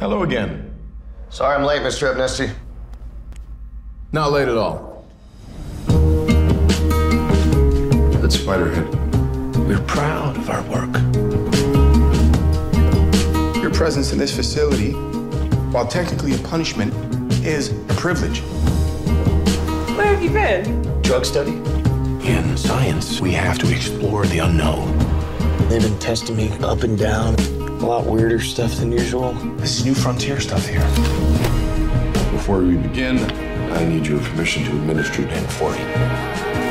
Hello again. Sorry I'm late, Mr. Abnesti. Not late at all. That's Spiderhead. We're proud of our work. Your presence in this facility, while technically a punishment, is a privilege. Where have you been? Drug study? In science, we have to explore the unknown. They've been testing me up and down. A lot weirder stuff than usual. This is new frontier stuff here. Before we begin, I need your permission to administer Pen 40.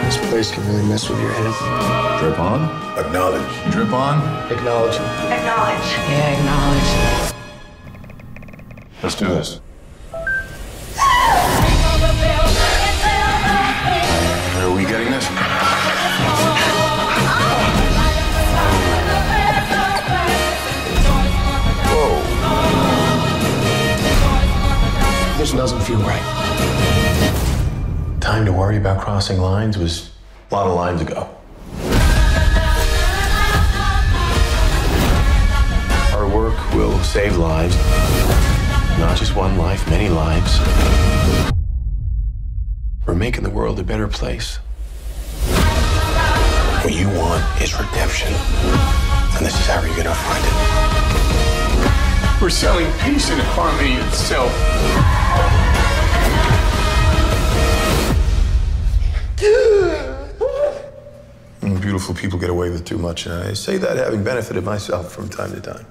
This place can really mess with your head. Drip on. Acknowledge. Drip on. Acknowledge. Acknowledge. Yeah, acknowledge. Let's do this. This doesn't feel right. Time to worry about crossing lines was a lot of lines ago. Our work will save lives. Not just one life, many lives. We're making the world a better place. What you want is redemption. And this is how you're gonna find it. We're selling peace and harmony itself. Beautiful people get away with too much, and I say that having benefited myself from time to time.